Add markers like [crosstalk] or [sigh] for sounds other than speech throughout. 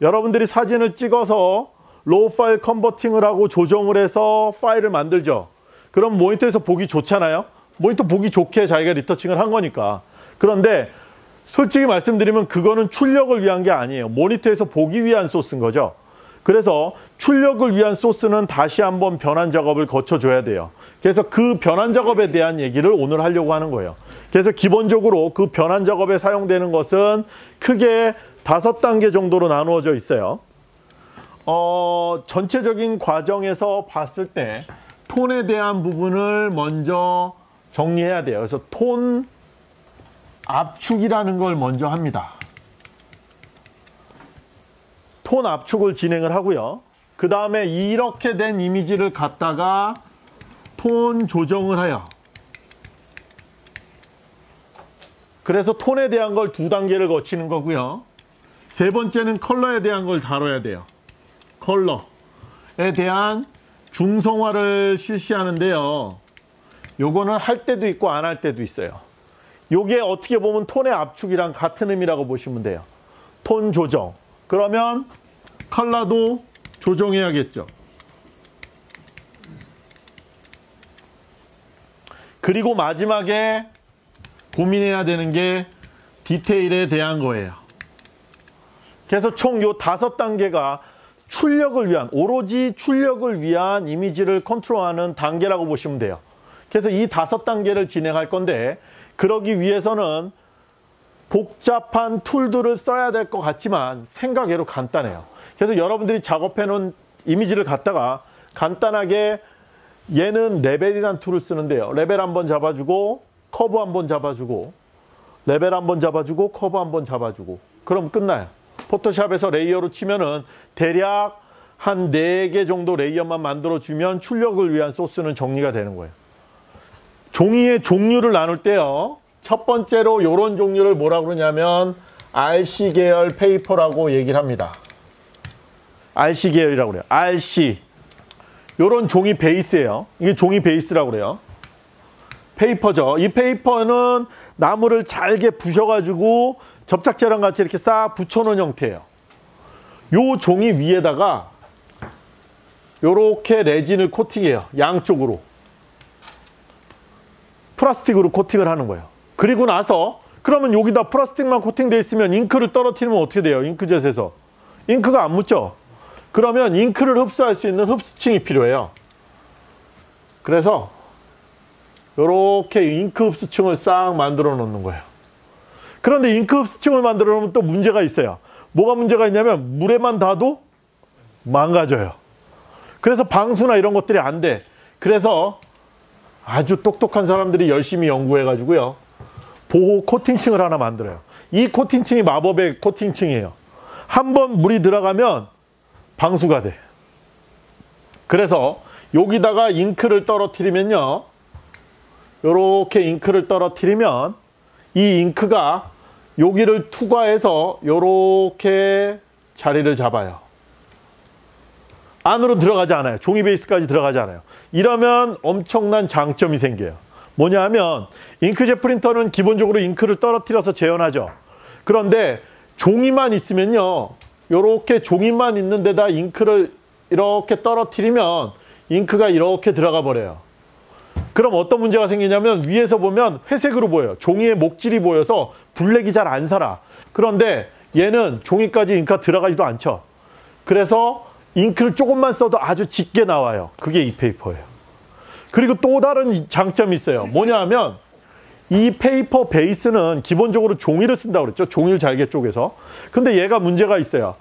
여러분들이 사진을 찍어서 RAW 파일 converting을 하고 조정을 해서 파일을 만들죠. 그럼 모니터에서 보기 좋잖아요. 모니터 보기 좋게 자기가 retouching을 한 거니까. 그런데 솔직히 말씀드리면 그거는 출력을 위한 게 아니에요. 모니터에서 보기 위한 소스인 거죠. 그래서 출력을 위한 소스는 다시 한번 변환 작업을 거쳐줘야 돼요. 그래서 그 변환 작업에 대한 얘기를 오늘 하려고 하는 거예요. 그래서 기본적으로 그 변환 작업에 사용되는 것은 크게 다섯 단계 정도로 나누어져 있어요. 어, 전체적인 과정에서 봤을 때 톤에 대한 부분을 먼저 정리해야 돼요. 그래서 톤 압축이라는 걸 먼저 합니다. 톤 압축을 진행을 하고요. 그 다음에 이렇게 된 이미지를 갖다가 톤 조정을 해요. 그래서 톤에 대한 걸 두 단계를 거치는 거고요. 세 번째는 컬러에 대한 걸 다뤄야 돼요. 컬러에 대한 중성화를 실시하는데요. 요거는 할 때도 있고 안 할 때도 있어요. 요게 어떻게 보면 톤의 압축이랑 같은 의미라고 보시면 돼요. 톤 조정. 그러면 컬러도 조정해야겠죠. 그리고 마지막에 고민해야 되는 게 디테일에 대한 거예요. 그래서 총 요 다섯 단계가 출력을 위한 오로지 출력을 위한 이미지를 컨트롤하는 단계라고 보시면 돼요. 그래서 이 다섯 단계를 진행할 건데 그러기 위해서는 복잡한 툴들을 써야 될 것 같지만 생각외로 간단해요. 그래서 여러분들이 작업해 놓은 이미지를 갖다가 간단하게 얘는 레벨이란 tool을 쓰는데요. 레벨 한번 잡아주고 커브 한번 잡아주고 레벨 한번 잡아주고 커브 한번 잡아주고 그럼 끝나요. 포토샵에서 layer로 치면은 대략 한 4개 정도 layer만 만들어주면 출력을 위한 소스는 정리가 되는 거예요. 종이의 종류를 나눌 때요. 첫 번째로 이런 종류를 뭐라 그러냐면 RC 계열 paper라고 얘기를 합니다. RC 계열이라고 그래요. RC. 요런 종이 베이스예요. 이게 종이 베이스라고 그래요. paper죠. 이 paper는 나무를 잘게 부셔가지고 접착제랑 같이 이렇게 싹 붙여놓은 형태예요. 요 종이 위에다가 요렇게 레진을 코팅해요. 양쪽으로. 플라스틱으로 코팅을 하는 거예요. 그리고 나서 그러면 여기다 플라스틱만 코팅돼 있으면 잉크를 떨어뜨리면 어떻게 돼요? 잉크젯에서. 잉크가 안 묻죠? 그러면 잉크를 흡수할 수 있는 흡수층이 필요해요. 그래서 이렇게 잉크 흡수층을 싹 만들어 놓는 거예요. 그런데 잉크 흡수층을 만들어 놓으면 또 문제가 있어요. 뭐가 문제가 있냐면 물에만 닿아도 망가져요. 그래서 방수나 이런 것들이 안 돼. 그래서 아주 똑똑한 사람들이 열심히 연구해 가지고요. 보호 코팅층을 하나 만들어요. 이 코팅층이 마법의 코팅층이에요. 한 번 물이 들어가면 방수가 돼. 그래서 여기다가 잉크를 떨어뜨리면요. 이렇게 잉크를 떨어뜨리면 이 잉크가 여기를 투과해서 이렇게 자리를 잡아요. 안으로 들어가지 않아요. 종이 베이스까지 들어가지 않아요. 이러면 엄청난 장점이 생겨요. 뭐냐 하면 잉크젯 프린터는 기본적으로 잉크를 떨어뜨려서 재현하죠. 그런데 종이만 있으면요. 이렇게 종이만 있는 데다 잉크를 이렇게 떨어뜨리면 잉크가 이렇게 들어가 버려요. 그럼 어떤 문제가 생기냐면 위에서 보면 회색으로 보여요. 종이의 목질이 보여서 블랙이 잘 안 살아. 그런데 얘는 종이까지 잉크가 들어가지도 않죠. 그래서 잉크를 조금만 써도 아주 짙게 나와요. 그게 이 페이퍼예요. 그리고 또 다른 장점이 있어요. 뭐냐 하면 이 paper 베이스는 기본적으로 종이를 쓴다고 그랬죠. 종이를 잘게 쪼개서. 근데 얘가 문제가 있어요.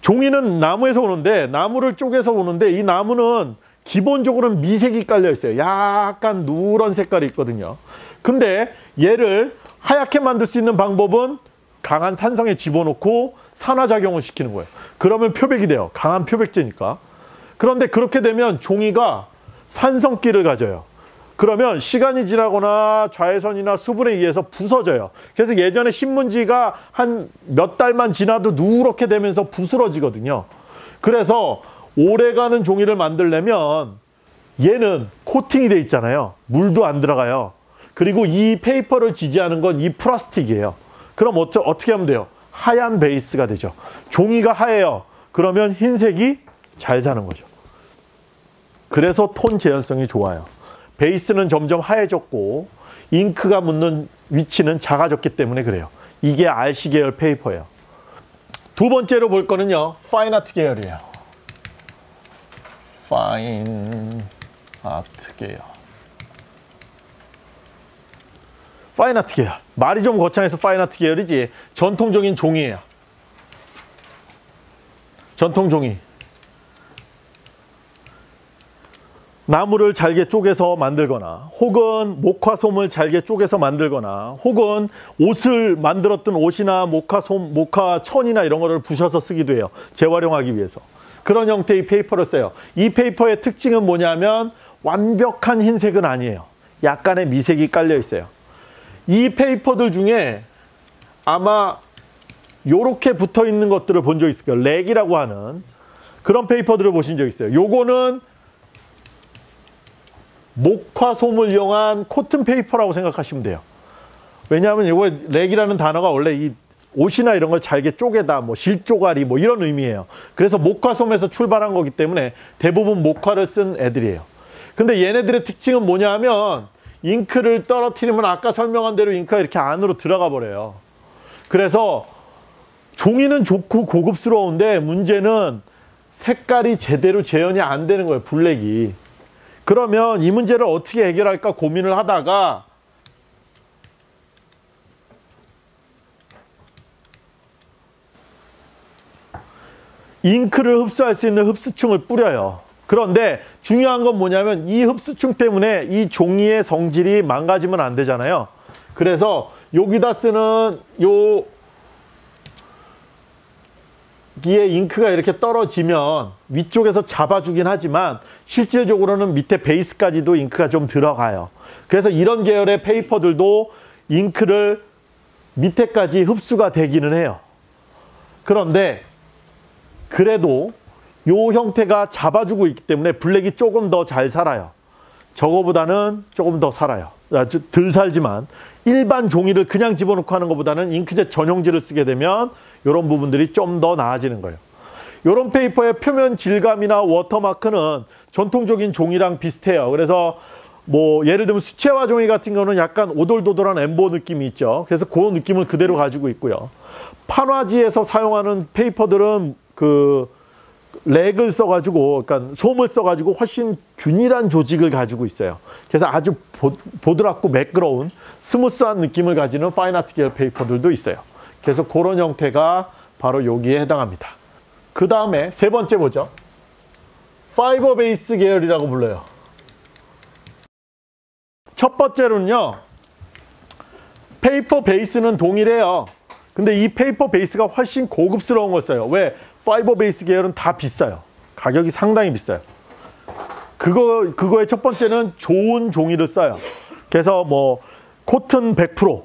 종이는 나무에서 오는데 나무를 쪼개서 오는데 이 나무는 기본적으로는 미색이 깔려 있어요. 약간 누런 색깔이 있거든요. 근데 얘를 하얗게 만들 수 있는 방법은 강한 산성에 집어넣고 산화작용을 시키는 거예요. 그러면 표백이 돼요. 강한 표백제니까. 그런데 그렇게 되면 종이가 산성기를 가져요. 그러면 시간이 지나거나 자외선이나 수분에 의해서 부서져요. 그래서 예전에 신문지가 한 몇 달만 지나도 누렇게 되면서 부스러지거든요. 그래서 오래가는 종이를 만들려면 얘는 코팅이 돼 있잖아요. 물도 안 들어가요. 그리고 이 페이퍼를 지지하는 건 이 플라스틱이에요. 그럼 어쩌, 어떻게 하면 돼요? 하얀 베이스가 되죠. 종이가 하얘요. 그러면 흰색이 잘 사는 거죠. 그래서 톤 재현성이 좋아요. 베이스는 점점 하얘졌고 잉크가 묻는 위치는 작아졌기 때문에 그래요. 이게 RC 계열 페이퍼예요. 두 번째로 볼 거는요. fine art 계열이에요. fine art 계열. fine art 계열. 말이 좀 거창해서 fine art 계열이지 전통적인 종이에요. 전통 종이. 나무를 잘게 쪼개서 만들거나 혹은 목화솜을 잘게 쪼개서 만들거나 혹은 옷을 만들었던 옷이나 목화솜, 목화천이나 이런 거를 부셔서 쓰기도 해요. 재활용하기 위해서. 그런 형태의 페이퍼를 써요. 이 페이퍼의 특징은 뭐냐면 완벽한 흰색은 아니에요. 약간의 미색이 깔려 있어요. 이 페이퍼들 중에 아마 요렇게 붙어 있는 것들을 본 적 있을 거예요. rag이라고 하는 그런 페이퍼들을 보신 적 있어요. 요거는 목화솜을 이용한 코튼 페이퍼라고 생각하시면 돼요. 왜냐하면 이거 rag이라는 단어가 원래 이 옷이나 이런 걸 잘게 쪼개다, 뭐 실쪼가리 뭐 이런 의미예요. 그래서 목화솜에서 출발한 거기 때문에 대부분 목화를 쓴 애들이에요. 근데 얘네들의 특징은 뭐냐 하면 잉크를 떨어뜨리면 아까 설명한 대로 잉크가 이렇게 안으로 들어가 버려요. 그래서 종이는 좋고 고급스러운데 문제는 색깔이 제대로 재현이 안 되는 거예요. 블랙이. 그러면 이 문제를 어떻게 해결할까 고민을 하다가 잉크를 흡수할 수 있는 흡수충을 뿌려요. 그런데 중요한 건 뭐냐면 이 흡수충 때문에 이 종이의 성질이 망가지면 안 되잖아요. 그래서 여기다 쓰는 요 기에 잉크가 이렇게 떨어지면 위쪽에서 잡아주긴 하지만 실질적으로는 밑에 베이스까지도 잉크가 좀 들어가요. 그래서 이런 계열의 페이퍼들도 잉크를 밑에까지 흡수가 되기는 해요. 그런데 그래도 이 형태가 잡아주고 있기 때문에 블랙이 조금 더 잘 살아요. 저거보다는 조금 더 살아요. 아, 덜 살지만 일반 종이를 그냥 집어넣고 하는 것보다는 잉크젯 전용지를 쓰게 되면 이런 부분들이 좀 더 나아지는 거예요. 이런 페이퍼의 표면 질감이나 워터마크는 전통적인 종이랑 비슷해요. 그래서 뭐 예를 들면 수채화 종이 같은 경우는 약간 오돌도돌한 엠보 느낌이 있죠. 그래서 그 느낌을 그대로 가지고 있고요. 판화지에서 사용하는 페이퍼들은 그 rag을 써가지고, 그러니까 솜을 써가지고 훨씬 균일한 조직을 가지고 있어요. 그래서 아주 보, 보드랍고 매끄러운 smooth한 느낌을 가지는 fine art 계열 페이퍼들도 있어요. 그래서 그런 형태가 바로 여기에 해당합니다. 그 다음에 세 번째 뭐죠? fiber base 계열이라고 불러요. 첫 번째로는요. paper base는 동일해요. 근데 이 paper base가 훨씬 고급스러운 걸 써요. 왜? fiber base 계열은 다 비싸요. 가격이 상당히 비싸요. 그거, 그거의 첫 번째는 좋은 종이를 써요. 그래서 뭐, 코튼 100%,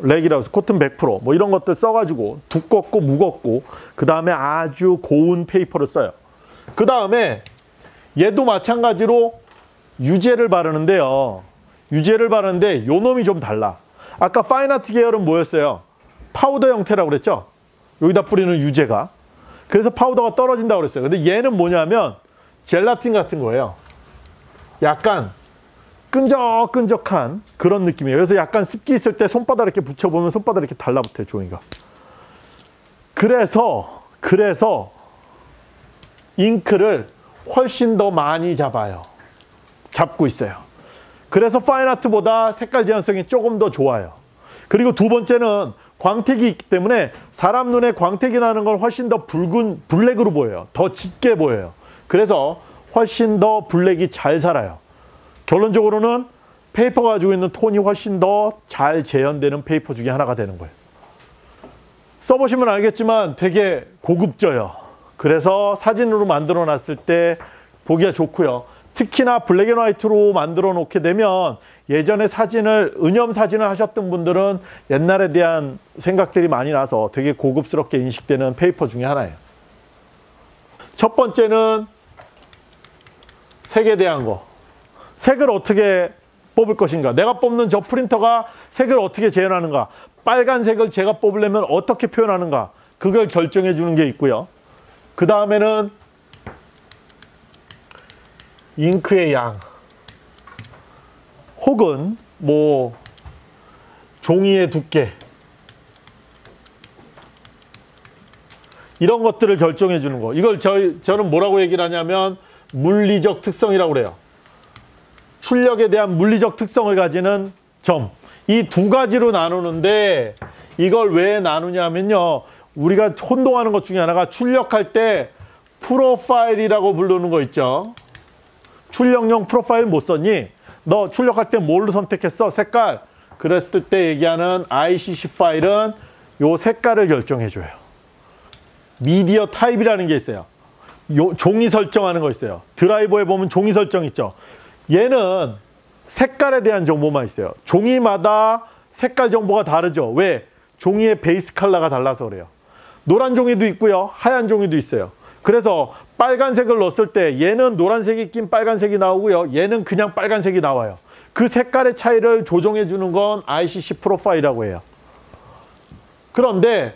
rag이라고 해서 코튼 100%뭐 이런 것들 써가지고 두껍고 무겁고 그 다음에 아주 고운 페이퍼를 써요. 그 다음에 얘도 마찬가지로 유제를 바르는데요. 유제를 바르는데 요 놈이 좀 달라. 아까 fine art 계열은 뭐였어요? 파우더 형태라고 그랬죠? 여기다 뿌리는 유제가. 그래서 파우더가 떨어진다고 그랬어요. 근데 얘는 뭐냐면 젤라틴 같은 거예요. 약간 끈적끈적한 그런 느낌이에요. 그래서 약간 습기 있을 때 손바닥 이렇게 붙여보면 손바닥 이렇게 달라붙어요, 종이가. 그래서, 그래서 잉크를 훨씬 더 많이 잡아요. 잡고 있어요. 그래서 fine art보다 색깔 재현성이 조금 더 좋아요. 그리고 두 번째는 광택이 있기 때문에 사람 눈에 광택이 나는 걸 훨씬 더 깊은 블랙으로 보여요. 더 짙게 보여요. 그래서 훨씬 더 블랙이 잘 살아요. 결론적으로는 페이퍼가 가지고 있는 톤이 훨씬 더 잘 재현되는 페이퍼 중에 하나가 되는 거예요. 써보시면 알겠지만 되게 고급져요. 그래서 사진으로 만들어 놨을 때 보기가 좋고요. 특히나 black and white로 만들어 놓게 되면 예전에 사진을 은염 사진을 하셨던 분들은 옛날에 대한 생각들이 많이 나서 되게 고급스럽게 인식되는 페이퍼 중에 하나예요. 첫 번째는 색에 대한 거. 색을 어떻게 뽑을 것인가. 내가 뽑는 저 프린터가 색을 어떻게 재현하는가 빨간색을 제가 뽑으려면 어떻게 표현하는가 그걸 결정해 주는 게 있고요. 그 다음에는 잉크의 양 혹은 뭐 종이의 두께 이런 것들을 결정해 주는 거. 이걸 저희 저는 뭐라고 얘기를 하냐면 물리적 특성이라고 그래요. 출력에 대한 물리적 특성을 가지는 점. 이 두 가지로 나누는데 이걸 왜 나누냐면요. 우리가 혼동하는 것 중에 하나가 출력할 때 프로파일이라고 부르는 거 있죠. 출력용 프로파일 못 썼니? 너 출력할 때 뭘로 선택했어? 색깔. 그랬을 때 얘기하는 ICC 파일은 요 색깔을 결정해 줘요. 미디어 타입이라는 게 있어요. 요 종이 설정하는 거 있어요. 드라이버에 보면 종이 설정 있죠. 얘는 색깔에 대한 정보만 있어요. 종이마다 색깔 정보가 다르죠. 왜? 종이의 베이스 컬러가 달라서 그래요. 노란 종이도 있고요. 하얀 종이도 있어요. 그래서 빨간색을 넣었을 때 얘는 노란색이 낀 빨간색이 나오고요. 얘는 그냥 빨간색이 나와요. 그 색깔의 차이를 조정해 주는 건 ICC 프로파일이라고 해요. 그런데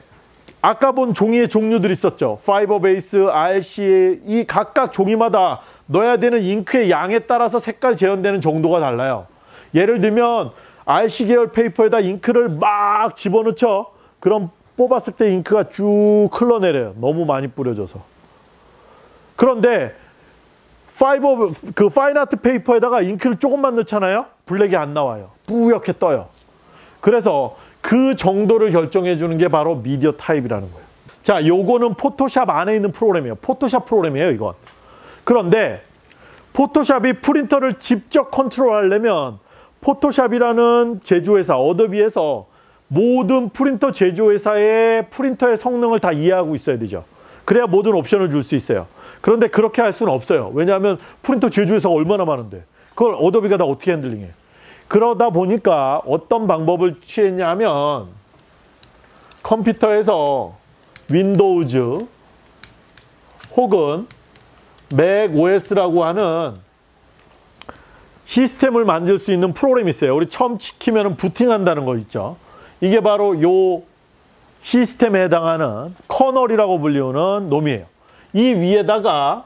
아까 본 종이의 종류들이 있었죠. fiber base, RC 이 각각 종이마다 넣어야 되는 잉크의 양에 따라서 색깔 재현되는 정도가 달라요. 예를 들면 RC 계열 페이퍼에다 잉크를 막 집어넣죠. 그럼 뽑았을 때 잉크가 쭉 흘러내려요. 너무 많이 뿌려져서. 그런데 fiber 그 fine art 페이퍼에다가 잉크를 조금만 넣잖아요. 블랙이 안 나와요. 뿌옇게 떠요. 그래서 그 정도를 결정해 주는 게 바로 media type이라는 거예요. 자, 요거는 포토샵 안에 있는 프로그램이에요. 포토샵 프로그램이에요, 이건. 그런데 포토샵이 프린터를 직접 컨트롤하려면 포토샵이라는 제조회사, 어도비에서 모든 프린터 제조회사의 프린터의 성능을 다 이해하고 있어야 되죠. 그래야 모든 옵션을 줄 수 있어요. 그런데 그렇게 할 수는 없어요. 왜냐하면 프린터 제조회사가 얼마나 많은데 그걸 어도비가 다 어떻게 핸들링해. 그러다 보니까 어떤 방법을 취했냐면 컴퓨터에서 윈도우즈 혹은 맥 OS라고 하는 시스템을 만들 수 있는 프로그램이 있어요. 우리 처음 시키면 부팅한다는 거 있죠. 이게 바로 요 시스템에 해당하는 kernel이라고 불리우는 놈이에요. 이 위에다가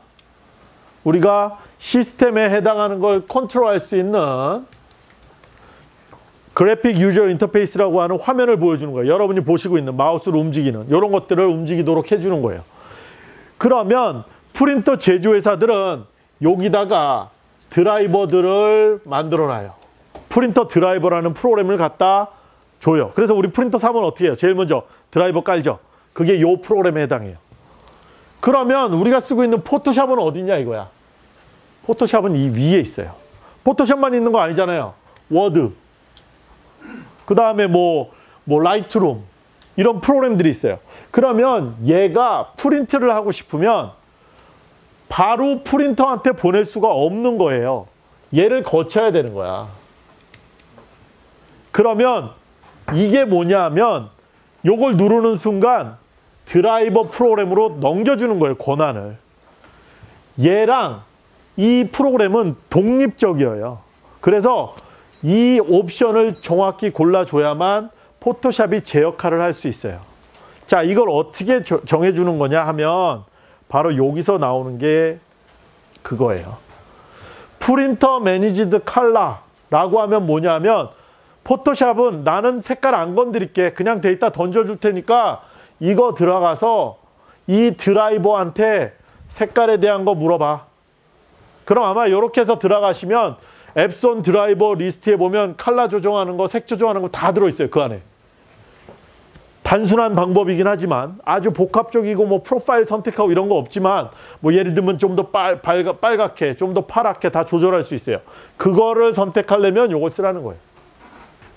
우리가 시스템에 해당하는 걸 컨트롤할 수 있는 graphic user interface라고 하는 화면을 보여주는 거예요. 여러분이 보시고 있는 마우스로 움직이는 이런 것들을 움직이도록 해주는 거예요. 그러면 프린터 제조회사들은 여기다가 드라이버들을 만들어놔요. 프린터 드라이버라는 프로그램을 갖다 줘요. 그래서 우리 프린터 사면 어떻게 해요? 제일 먼저 드라이버 깔죠. 그게 요 프로그램에 해당해요. 그러면 우리가 쓰고 있는 포토샵은 어디냐 이거야. 포토샵은 이 위에 있어요. 포토샵만 있는 거 아니잖아요. 워드. 그 다음에 뭐, 뭐 라이트룸. 이런 프로그램들이 있어요. 그러면 얘가 프린트를 하고 싶으면 바로 프린터한테 보낼 수가 없는 거예요. 얘를 거쳐야 되는 거야. 그러면 이게 뭐냐면 요걸 누르는 순간 드라이버 프로그램으로 넘겨주는 거예요. 권한을. 얘랑 이 프로그램은 독립적이에요. 그래서 이 옵션을 정확히 골라줘야만 포토샵이 제 역할을 할 수 있어요. 자, 이걸 어떻게 정해주는 거냐 하면 바로 여기서 나오는 게 그거예요. 프린터 매니지드 칼라라고 하면 뭐냐면 포토샵은 나는 색깔 안 건드릴게. 그냥 데이터 던져줄 테니까 이거 들어가서 이 드라이버한테 색깔에 대한 거 물어봐. 그럼 아마 이렇게 해서 들어가시면 엡손 드라이버 리스트에 보면 칼라 조정하는 거, 색 조정하는 거 다 들어있어요. 그 안에. 단순한 방법이긴 하지만 아주 복합적이고 뭐 프로파일 선택하고 이런 거 없지만 뭐 예를 들면 좀 더 빨갛게 좀 더 파랗게 다 조절할 수 있어요. 그거를 선택하려면 요걸 쓰라는 거예요.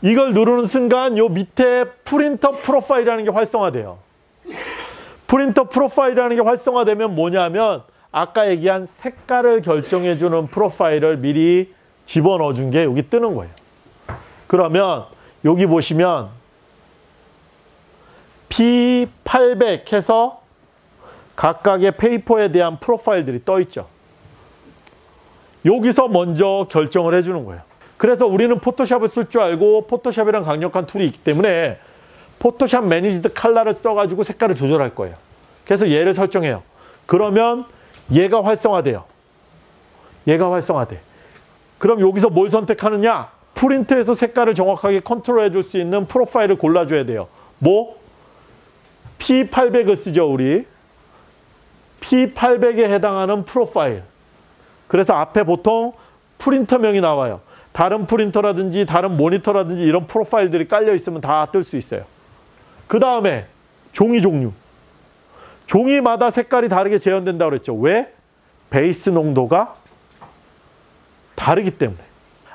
이걸 누르는 순간 요 밑에 프린터 프로파일이라는 게 활성화돼요. 프린터 프로파일이라는 게 활성화되면 뭐냐면 아까 얘기한 색깔을 결정해 주는 프로파일을 미리 집어넣어 준 게 여기 뜨는 거예요. 그러면 여기 보시면 P800 해서 각각의 페이퍼에 대한 프로파일들이 떠 있죠. 여기서 먼저 결정을 해주는 거예요. 그래서 우리는 포토샵을 쓸 줄 알고 포토샵이란 강력한 툴이 있기 때문에 포토샵 매니지드 칼라를 써가지고 색깔을 조절할 거예요. 그래서 얘를 설정해요. 그러면 얘가 활성화돼요. 얘가 활성화돼. 그럼 여기서 뭘 선택하느냐? 프린트에서 색깔을 정확하게 컨트롤해 줄 수 있는 프로파일을 골라줘야 돼요. 뭐? P800을 쓰죠, 우리. P800에 해당하는 프로파일. 그래서 앞에 보통 프린터명이 나와요. 다른 프린터라든지 다른 모니터라든지 이런 프로파일들이 깔려 있으면 다 뜰 수 있어요. 그 다음에 종이 종류. 종이마다 색깔이 다르게 재현된다고 그랬죠. 왜? 베이스 농도가 다르기 때문에.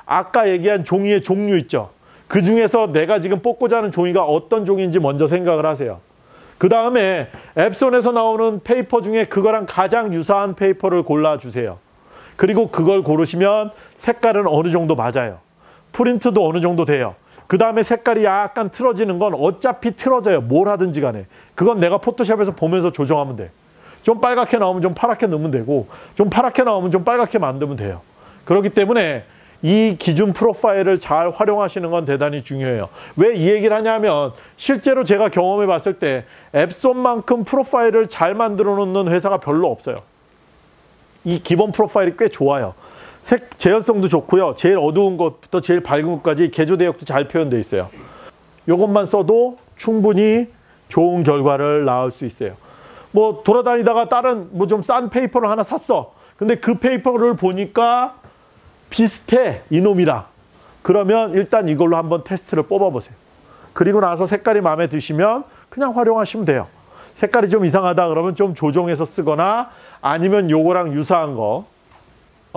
아까 얘기한 종이의 종류 있죠. 그 중에서 내가 지금 뽑고자 하는 종이가 어떤 종인지 먼저 생각을 하세요. 그 다음에 엡손에서 나오는 페이퍼 중에 그거랑 가장 유사한 페이퍼를 골라주세요. 그리고 그걸 고르시면 색깔은 어느 정도 맞아요. 프린트도 어느 정도 돼요. 그 다음에 색깔이 약간 틀어지는 건 어차피 틀어져요. 뭘 하든지 간에. 그건 내가 포토샵에서 보면서 조정하면 돼. 좀 빨갛게 나오면 좀 파랗게 넣으면 되고 좀 파랗게 나오면 좀 빨갛게 만들면 돼요. 그렇기 때문에 이 기준 프로파일을 잘 활용하시는 건 대단히 중요해요. 왜 이 얘기를 하냐면 실제로 제가 경험해 봤을 때 앱손만큼 프로파일을 잘 만들어 놓는 회사가 별로 없어요. 이 기본 프로파일이 꽤 좋아요. 색 재현성도 좋고요. 제일 어두운 것부터 제일 밝은 것까지 개조 대역도 잘 표현되어 있어요. 이것만 써도 충분히 좋은 결과를 낳을 수 있어요. 뭐 돌아다니다가 다른 뭐 좀 싼 페이퍼를 하나 샀어. 근데 그 페이퍼를 보니까 비슷해 이놈이랑. 그러면 일단 이걸로 한번 테스트를 뽑아보세요. 그리고 나서 색깔이 마음에 드시면 그냥 활용하시면 돼요. 색깔이 좀 이상하다 그러면 좀 조정해서 쓰거나 아니면 요거랑 유사한 거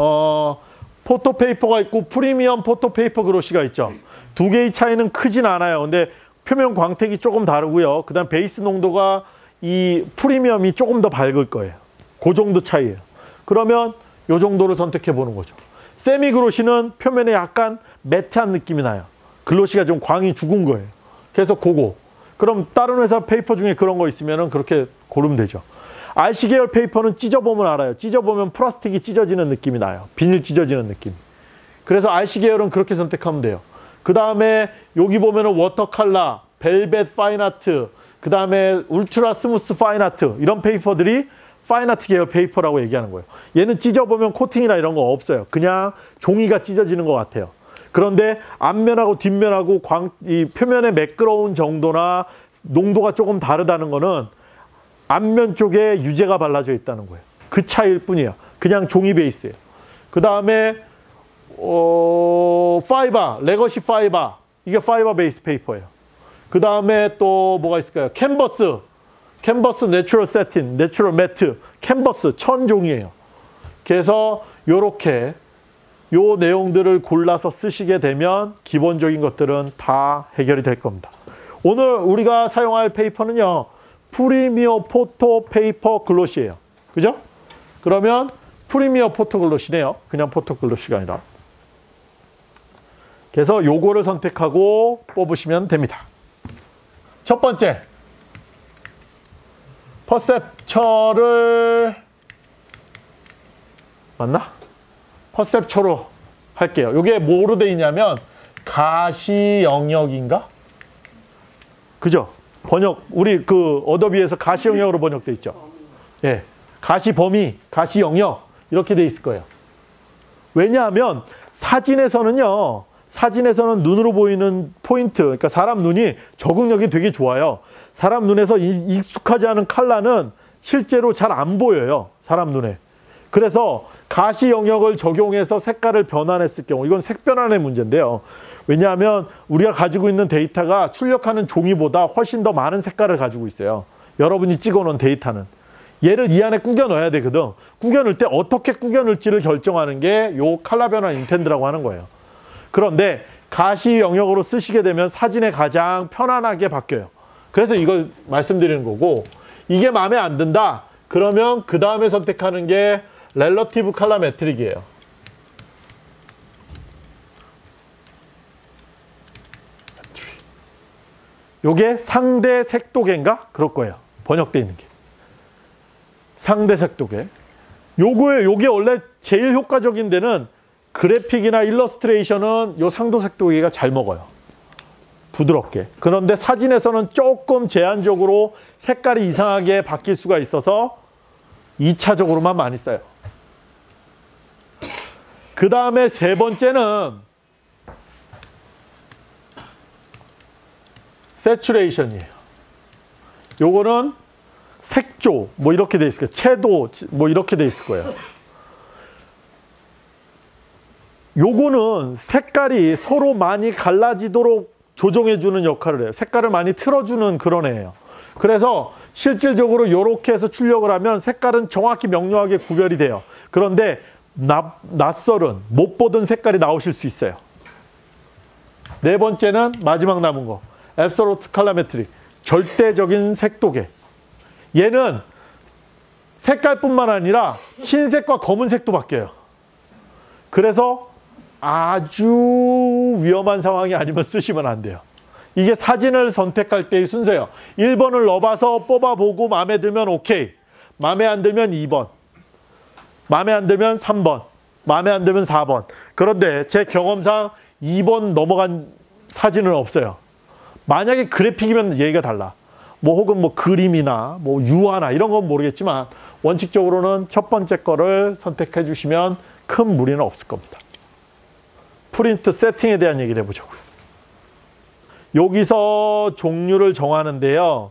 어, photo paper가 있고 premium photo paper glossy가 있죠. 두 개의 차이는 크진 않아요. 근데 표면 광택이 조금 다르고요. 그 다음 베이스 농도가 이 프리미엄이 조금 더 밝을 거예요. 그 정도 차이예요. 그러면 요 정도를 선택해 보는 거죠. semi-glossy는 표면에 약간 matte한 느낌이 나요. glossy가 좀 광이 죽은 거예요. 그래서 그거. 그럼 다른 회사 페이퍼 중에 그런 거 있으면 그렇게 고르면 되죠. RC 계열 페이퍼는 찢어보면 알아요. 찢어보면 플라스틱이 찢어지는 느낌이 나요. 비닐 찢어지는 느낌. 그래서 RC 계열은 그렇게 선택하면 돼요. 그 다음에 여기 보면은 water color, velvet fine art, 그 다음에 ultra smooth fine art 이런 페이퍼들이 fine art 계열 페이퍼라고 얘기하는 거예요. 얘는 찢어보면 코팅이나 이런 거 없어요. 그냥 종이가 찢어지는 것 같아요. 그런데 앞면하고 뒷면하고 광, 이 표면의 매끄러운 정도나 농도가 조금 다르다는 거는 앞면 쪽에 유제가 발라져 있다는 거예요. 그 차이일 뿐이에요. 그냥 종이 베이스예요. 그 다음에 어, fiber, legacy fiber. 이게 파이바 베이스 페이퍼예요. 그 다음에 또 뭐가 있을까요? 캔버스, 캔버스 내추럴 세틴, 내추럴 매트, 캔버스 천종이에요. 그래서 요렇게 요 내용들을 골라서 쓰시게 되면 기본적인 것들은 다 해결이 될 겁니다. 오늘 우리가 사용할 페이퍼는요. premium photo paper glossy예요. 그죠? 그러면 premium photo glossy네요. 그냥 photo glossy가 아니라. 그래서 요거를 선택하고 뽑으시면 됩니다. 첫 번째. perceptual 맞나? perceptual로 할게요. 이게 뭐로 돼 있냐면 가시 영역인가? 그죠? 번역 우리 그 어도비에서 가시 영역으로 번역돼 있죠. 예. 가시 범위, 가시 영역 이렇게 돼 있을 거예요. 왜냐하면 사진에서는요. 사진에서는 눈으로 보이는 포인트, 그러니까 사람 눈이 적응력이 되게 좋아요. 사람 눈에서 익숙하지 않은 칼라는 실제로 잘 안 보여요. 사람 눈에. 그래서 가시 영역을 적용해서 색깔을 변환했을 경우, 이건 색 변환의 문제인데요. 왜냐하면 우리가 가지고 있는 데이터가 출력하는 종이보다 훨씬 더 많은 색깔을 가지고 있어요. 여러분이 찍어놓은 데이터는. 얘를 이 안에 꾸겨 넣어야 되거든. 꾸겨 넣을 때 어떻게 꾸겨 넣을지를 결정하는 게 요 칼라 변환 intent라고 하는 거예요. 그런데 가시 영역으로 쓰시게 되면 사진에 가장 편안하게 바뀌어요. 그래서 이걸 말씀드리는 거고 이게 마음에 안 든다. 그러면 그 다음에 선택하는 게 렐러티브 칼라 매트릭이에요. 요게 상대 색도계인가? 그럴 거예요. 번역되어 있는 게. 상대 색도계. 요거에 요게 원래 제일 효과적인 데는 그래픽이나 일러스트레이션은 요 상도 색도기가 잘 먹어요. 부드럽게. 그런데 사진에서는 조금 제한적으로 색깔이 이상하게 바뀔 수가 있어서 2차적으로만 많이 써요. 그 다음에 세 번째는 세츄레이션이에요. 요거는 색조 뭐 이렇게 돼 있을 거예요. 채도 뭐 이렇게 돼 있을 거예요. 요거는 색깔이 서로 많이 갈라지도록 조정해 주는 역할을 해요. 색깔을 많이 틀어 주는 그런 애예요. 그래서 실질적으로 이렇게 해서 출력을 하면 색깔은 정확히 명료하게 구별이 돼요. 그런데 나, 낯설은 못 보던 색깔이 나오실 수 있어요. 네 번째는 마지막 남은 거. 앱솔루트 칼라메트릭. 절대적인 색도계. 얘는 색깔뿐만 아니라 흰색과 검은색도 바뀌어요. 그래서 아주 위험한 상황이 아니면 쓰시면 안 돼요. 이게 사진을 선택할 때의 순서예요. 1번을 넣어봐서 뽑아보고 마음에 들면 오케이. 마음에 안 들면 2번. 마음에 안 들면 3번. 마음에 안 들면 4번. 그런데 제 경험상 2번 넘어간 사진은 없어요. 만약에 그래픽이면 얘기가 달라. 뭐 혹은 뭐 그림이나 뭐 유화나 이런 건 모르겠지만 원칙적으로는 첫 번째 거를 선택해 주시면 큰 무리는 없을 겁니다. 프린트 세팅에 대한 얘기를 해보자고요. 여기서 종류를 정하는데요.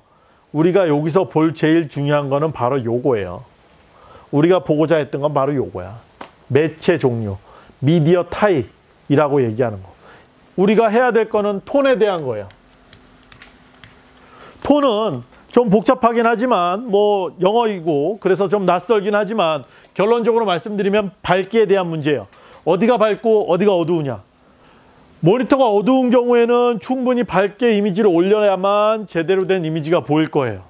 우리가 여기서 볼 제일 중요한 거는 바로 요거예요. 우리가 보고자 했던 건 바로 요거야. 매체 종류, 미디어 타입이라고 얘기하는 거. 우리가 해야 될 거는 톤에 대한 거예요. 톤은 좀 복잡하긴 하지만 뭐 영어이고 그래서 좀 낯설긴 하지만 결론적으로 말씀드리면 밝기에 대한 문제예요. 어디가 밝고 어디가 어두우냐. 모니터가 어두운 경우에는 충분히 밝게 이미지를 올려야만 제대로 된 이미지가 보일 거예요.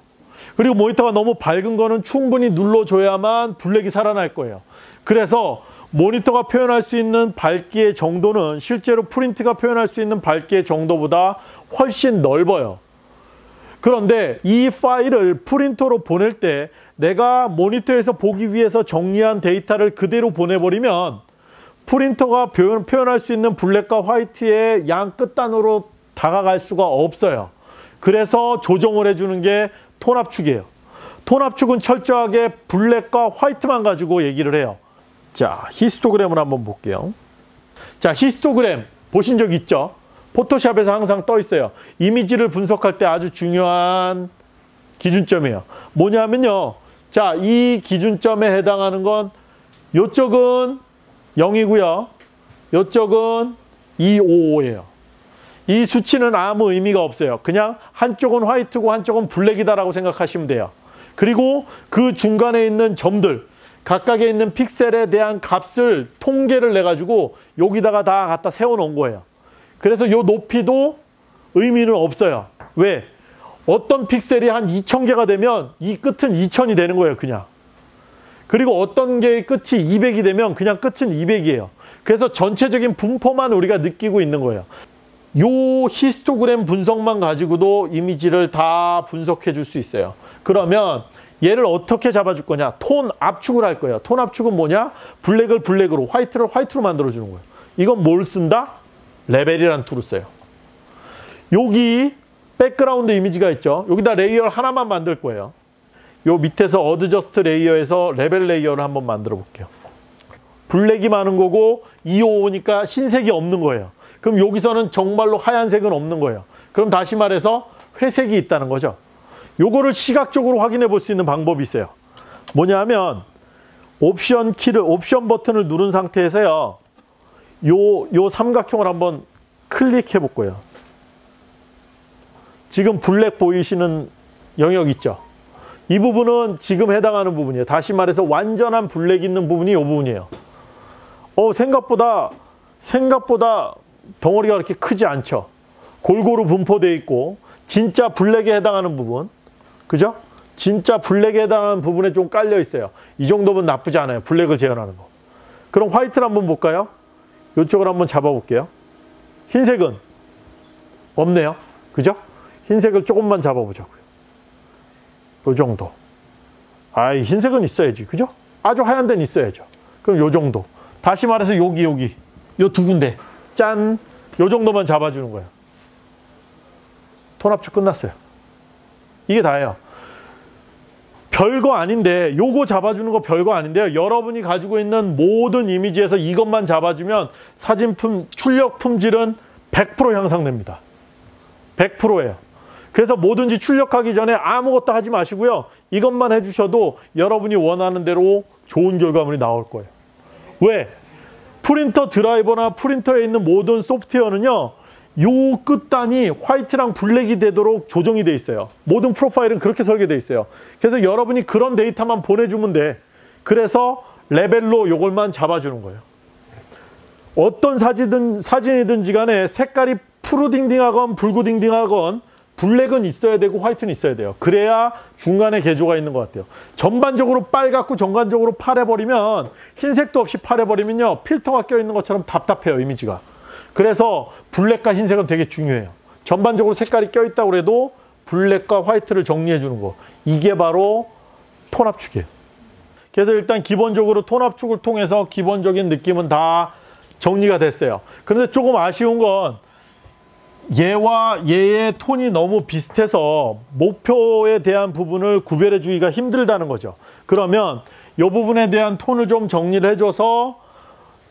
그리고 모니터가 너무 밝은 거는 충분히 눌러줘야만 블랙이 살아날 거예요. 그래서 모니터가 표현할 수 있는 밝기의 정도는 실제로 프린트가 표현할 수 있는 밝기의 정도보다 훨씬 넓어요. 그런데 이 파일을 프린터로 보낼 때 내가 모니터에서 보기 위해서 정리한 데이터를 그대로 보내버리면 프린터가 표현, 표현할 수 있는 블랙과 화이트의 양 끝단으로 다가갈 수가 없어요. 그래서 조정을 해주는 게 톤압축이에요. 톤압축은 철저하게 블랙과 화이트만 가지고 얘기를 해요. 자, 히스토그램을 한번 볼게요. 자, 히스토그램 보신 적 있죠? 포토샵에서 항상 떠 있어요. 이미지를 분석할 때 아주 중요한 기준점이에요. 뭐냐면요. 자, 이 기준점에 해당하는 건 요쪽은 0이고요. 요쪽은 255예요. 이 수치는 아무 의미가 없어요. 그냥 한쪽은 화이트고 한쪽은 블랙이다라고 생각하시면 돼요. 그리고 그 중간에 있는 점들, 각각에 있는 픽셀에 대한 값을 통계를 내가지고 여기다가 다 갖다 세워놓은 거예요. 그래서 이 높이도 의미는 없어요. 왜? 어떤 픽셀이 한 2,000개가 되면 이 끝은 2,000이 되는 거예요, 그냥. 그리고 어떤 개의 끝이 200이 되면 그냥 끝은 200이에요. 그래서 전체적인 분포만 우리가 느끼고 있는 거예요. 요 히스토그램 분석만 가지고도 이미지를 다 분석해 줄 수 있어요. 그러면 얘를 어떻게 잡아줄 거냐? 톤 압축을 할 거예요. 톤 압축은 뭐냐? 블랙을 블랙으로, 화이트를 화이트로 만들어 주는 거예요. 이건 뭘 쓴다? 레벨이라는 툴을 써요. 여기 백그라운드 이미지가 있죠. 여기다 레이어 하나만 만들 거예요. 요 밑에서 adjust layer에서 레벨 레이어를 한번 만들어 볼게요. 블랙이 많은 거고 255니까 흰색이 없는 거예요. 그럼 여기서는 정말로 하얀색은 없는 거예요. 그럼 다시 말해서 회색이 있다는 거죠. 요거를 시각적으로 확인해 볼 수 있는 방법이 있어요. 뭐냐면 옵션 키를 옵션 버튼을 누른 상태에서요. 요, 요 삼각형을 한번 클릭해 볼 거예요. 지금 블랙 보이시는 영역 있죠? 이 부분은 지금 해당하는 부분이에요. 다시 말해서 완전한 블랙 있는 부분이 이 부분이에요. 어, 생각보다, 생각보다 덩어리가 그렇게 크지 않죠. 골고루 분포되어 있고, 진짜 블랙에 해당하는 부분. 그죠? 진짜 블랙에 해당하는 부분에 좀 깔려 있어요. 이 정도면 나쁘지 않아요. 블랙을 재현하는 거. 그럼 화이트를 한번 볼까요? 이쪽을 한번 잡아볼게요. 흰색은 없네요. 그죠? 흰색을 조금만 잡아보자고요. 요 정도. 아, 흰색은 있어야지. 그죠? 아주 하얀 데는 있어야죠. 그럼 요 정도. 다시 말해서 여기 여기 요 두 군데 짠 요 정도만 잡아주는 거예요. 톤 압축 끝났어요. 이게 다예요. 별거 아닌데 요거 잡아주는 거 별거 아닌데요. 여러분이 가지고 있는 모든 이미지에서 이것만 잡아주면 사진 품 출력 품질은 100% 향상됩니다. 100%예요. 그래서 뭐든지 출력하기 전에 아무것도 하지 마시고요. 이것만 해주셔도 여러분이 원하는 대로 좋은 결과물이 나올 거예요. 왜? 프린터 드라이버나 프린터에 있는 모든 소프트웨어는요. 요 끝단이 화이트랑 블랙이 되도록 조정이 돼 있어요. 모든 프로파일은 그렇게 설계돼 있어요. 그래서 여러분이 그런 데이터만 보내주면 돼. 그래서 레벨로 요걸만 잡아주는 거예요. 어떤 사진이든, 사진이든지 간에 색깔이 푸르딩딩하건 붉고딩딩하건 블랙은 있어야 되고 화이트는 있어야 돼요. 그래야 중간에 개조가 있는 것 같아요. 전반적으로 빨갛고 전반적으로 파래버리면 흰색도 없이 파래버리면요. 필터가 껴있는 것처럼 답답해요. 이미지가. 그래서 블랙과 흰색은 되게 중요해요. 전반적으로 색깔이 껴있다고 해도 블랙과 화이트를 정리해 주는 거. 이게 바로 톤 압축이에요. 그래서 일단 기본적으로 톤 압축을 통해서 기본적인 느낌은 다 정리가 됐어요. 그런데 조금 아쉬운 건 얘와 얘의 톤이 너무 비슷해서 목표에 대한 부분을 구별해 주기가 힘들다는 거죠. 그러면 이 부분에 대한 톤을 좀 정리를 해줘서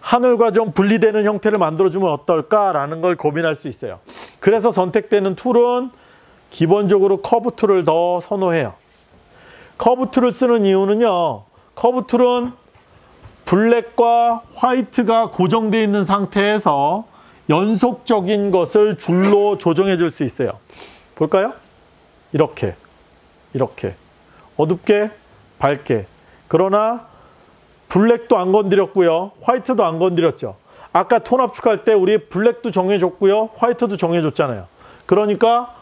하늘과 좀 분리되는 형태를 만들어주면 어떨까라는 걸 고민할 수 있어요. 그래서 선택되는 툴은 기본적으로 커브 툴을 더 선호해요. 커브 툴을 쓰는 이유는요. 커브 툴은 블랙과 화이트가 고정되어 있는 상태에서 연속적인 것을 줄로 조정해 줄 수 있어요. 볼까요? 이렇게, 이렇게. 어둡게, 밝게. 그러나 블랙도 안 건드렸고요. 화이트도 안 건드렸죠. 아까 톤 압축할 때 우리 블랙도 정해줬고요. 화이트도 정해줬잖아요. 그러니까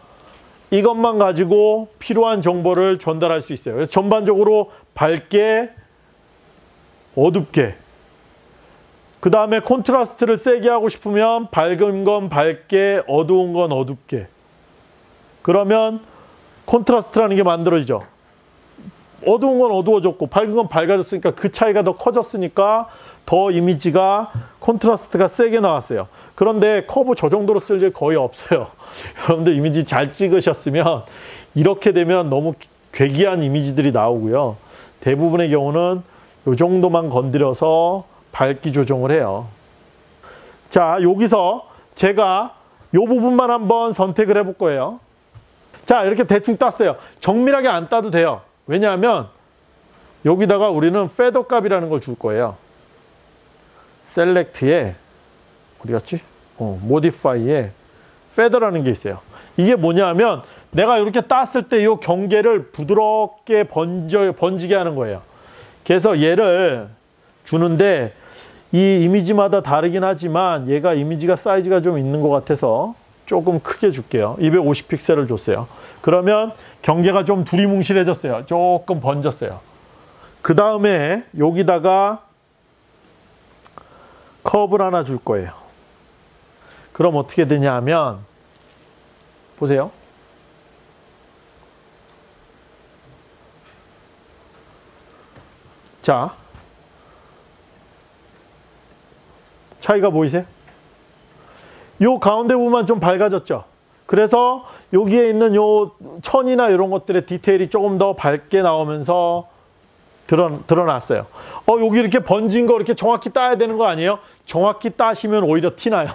이것만 가지고 필요한 정보를 전달할 수 있어요. 그래서 전반적으로 밝게, 어둡게. 그 다음에 콘트라스트를 세게 하고 싶으면 밝은 건 밝게, 어두운 건 어둡게. 그러면 콘트라스트라는 게 만들어지죠. 어두운 건 어두워졌고 밝은 건 밝아졌으니까 그 차이가 더 커졌으니까 더 이미지가 콘트라스트가 세게 나왔어요. 그런데 커브 저 정도로 쓸 일 거의 없어요. [laughs] 여러분들 이미지 잘 찍으셨으면 이렇게 되면 너무 괴기한 이미지들이 나오고요. 대부분의 경우는 이 정도만 건드려서 밝기 조정을 해요. 자, 여기서 제가 이 부분만 한번 선택을 해볼 거예요. 자, 이렇게 대충 땄어요. 정밀하게 안 따도 돼요. 왜냐하면 여기다가 우리는 페더 값이라는 걸 줄 거예요. 셀렉트에 어디 갔지? 어, 모디파이에 페더라는 게 있어요. 이게 뭐냐면 내가 이렇게 땄을 때 이 경계를 부드럽게 번져, 번지게 하는 거예요. 그래서 얘를 주는데 이 이미지마다 다르긴 하지만 얘가 이미지가 사이즈가 좀 있는 것 같아서 조금 크게 줄게요. 250 픽셀을 줬어요. 그러면 경계가 좀 두리뭉실해졌어요. 조금 번졌어요. 그 다음에 여기다가 컵을 하나 줄 거예요. 그럼 어떻게 되냐 하면 보세요. 자, 차이가 보이세요? 요 가운데 부분만 좀 밝아졌죠? 그래서 여기에 있는 요 천이나 이런 것들의 디테일이 조금 더 밝게 나오면서 드러, 드러났어요. 어, 여기 이렇게 번진 거 이렇게 정확히 따야 되는 거 아니에요? 정확히 따시면 오히려 티나요.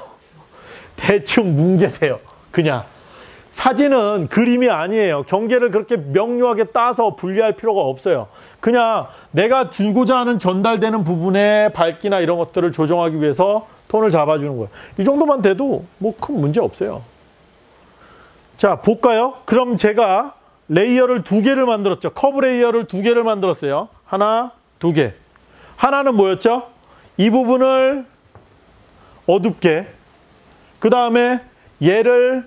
[laughs] 대충 뭉개세요. 그냥. 사진은 그림이 아니에요. 경계를 그렇게 명료하게 따서 분리할 필요가 없어요. 그냥 내가 주고자 하는 전달되는 부분의 밝기나 이런 것들을 조정하기 위해서 톤을 잡아주는 거예요. 이 정도만 돼도 뭐 큰 문제 없어요. 자, 볼까요? 그럼 제가 레이어를 두 개를 만들었죠. 커브 레이어를 두 개를 만들었어요. 하나, 두 개. 하나는 뭐였죠? 이 부분을 어둡게. 그 다음에 얘를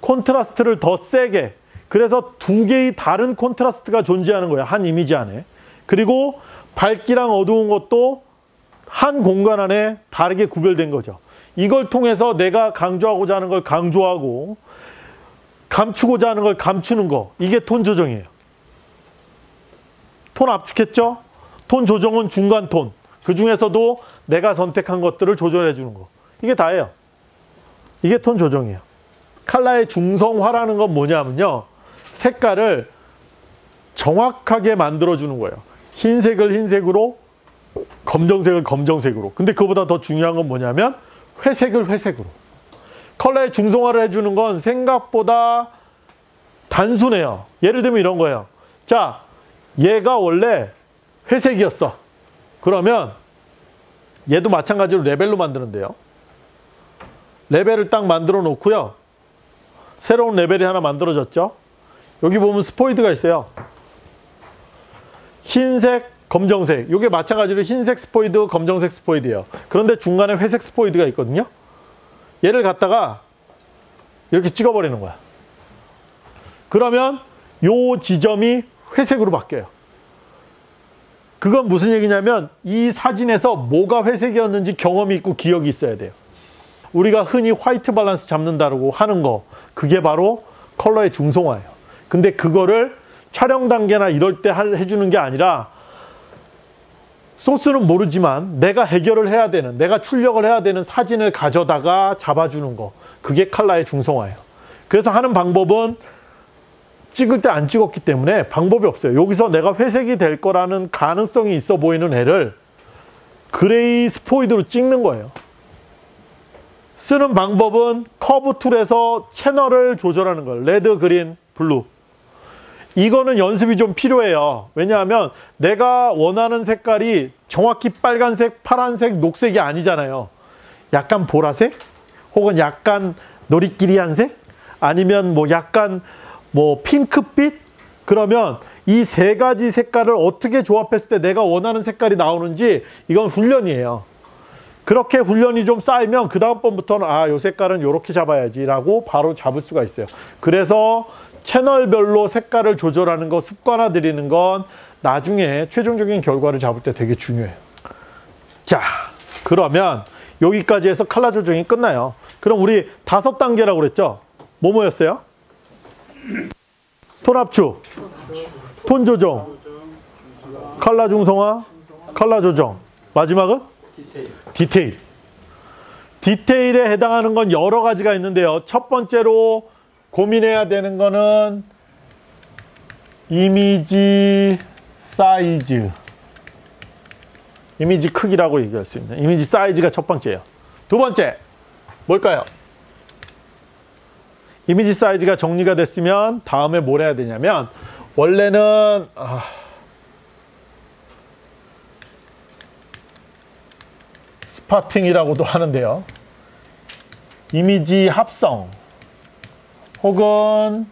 콘트라스트를 더 세게. 그래서 두 개의 다른 콘트라스트가 존재하는 거예요. 한 이미지 안에. 그리고 밝기랑 어두운 것도 한 공간 안에 다르게 구별된 거죠. 이걸 통해서 내가 강조하고자 하는 걸 강조하고 감추고자 하는 걸 감추는 거 이게 톤 조정이에요. 톤 압축했죠? 톤 조정은 중간 톤. 그 중에서도 내가 선택한 것들을 조절해 주는 거. 이게 다예요. 이게 톤 조정이에요. 칼라의 중성화라는 건 뭐냐면요. 색깔을 정확하게 만들어 주는 거예요. 흰색을 흰색으로 검정색을 검정색으로. 근데 그보다 더 중요한 건 뭐냐면 회색을 회색으로. 컬러의 중성화를 해주는 건 생각보다 단순해요. 예를 들면 이런 거예요. 자, 얘가 원래 회색이었어. 그러면 얘도 마찬가지로 레벨로 만드는데요. 레벨을 딱 만들어 놓고요. 새로운 레벨이 하나 만들어졌죠. 여기 보면 스포이드가 있어요. 흰색, 검정색. 이게 마찬가지로 흰색 스포이드, 검정색 스포이드예요. 그런데 중간에 회색 스포이드가 있거든요. 얘를 갖다가 이렇게 찍어버리는 거야. 그러면 요 지점이 회색으로 바뀌어요. 그건 무슨 얘기냐면 이 사진에서 뭐가 회색이었는지 경험이 있고 기억이 있어야 돼요. 우리가 흔히 화이트 밸런스 잡는다고 하는 거 그게 바로 컬러의 중성화예요. 근데 그거를 촬영 단계나 이럴 때 해주는 게 아니라 소스는 모르지만 내가 해결을 해야 되는 내가 출력을 해야 되는 사진을 가져다가 잡아주는 거 그게 칼라의 중성화예요. 그래서 하는 방법은 찍을 때 안 찍었기 때문에 방법이 없어요. 여기서 내가 회색이 될 거라는 가능성이 있어 보이는 애를 그레이 스포이드로 찍는 거예요. 쓰는 방법은 커브 툴에서 채널을 조절하는 거예요. 레드, 그린, 블루. 이거는 연습이 좀 필요해요. 왜냐하면 내가 원하는 색깔이 정확히 빨간색, 파란색, 녹색이 아니잖아요. 약간 보라색? 혹은 약간 노리끼리한 색? 아니면 뭐 약간 뭐 핑크빛? 그러면 이 세 가지 색깔을 어떻게 조합했을 때 내가 원하는 색깔이 나오는지 이건 훈련이에요. 그렇게 훈련이 좀 쌓이면 그 다음번부터는 아, 요 색깔은 요렇게 잡아야지 라고 바로 잡을 수가 있어요. 그래서 채널별로 색깔을 조절하는 거 습관화 들이는 건 나중에 최종적인 결과를 잡을 때 되게 중요해요. 자, 그러면 여기까지 해서 칼라 조정이 끝나요. 그럼 우리 다섯 단계라고 그랬죠? 뭐 뭐였어요? 톤 압축, 톤 조정, 칼라 중성화, 칼라 조정. 마지막은? 디테일. 디테일에 해당하는 건 여러 가지가 있는데요. 첫 번째로 고민해야 되는 거는 이미지 사이즈. 이미지 크기라고 얘기할 수 있는 이미지 사이즈가 첫 번째예요. 두 번째 뭘까요? 이미지 사이즈가 정리가 됐으면 다음에 뭘 해야 되냐면 원래는 아... spotting이라고도 하는데요. 이미지 합성 혹은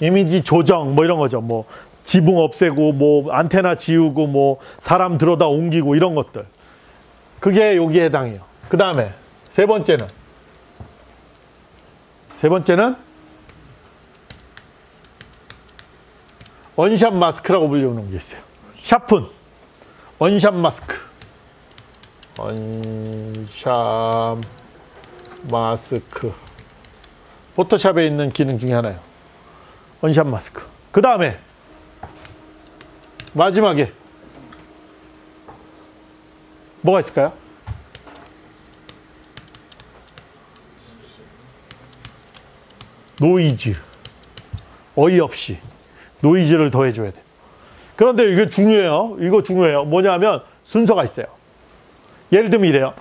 이미지 조정 뭐 이런 거죠. 뭐 지붕 없애고 뭐 안테나 지우고 뭐 사람 들어다 옮기고 이런 것들. 그게 여기에 해당해요. 그 다음에 세 번째는 세 번째는 unsharp mask라고 불리는 게 있어요. sharpen unsharp mask unsharp mask 포토샵에 있는 기능 중에 하나예요. unsharp mask. 그 다음에 마지막에 뭐가 있을까요? 노이즈. 어이없이 노이즈를 더해줘야 돼. 그런데 이게 중요해요. 이거 중요해요. 뭐냐면 순서가 있어요. 예를 들면 이래요.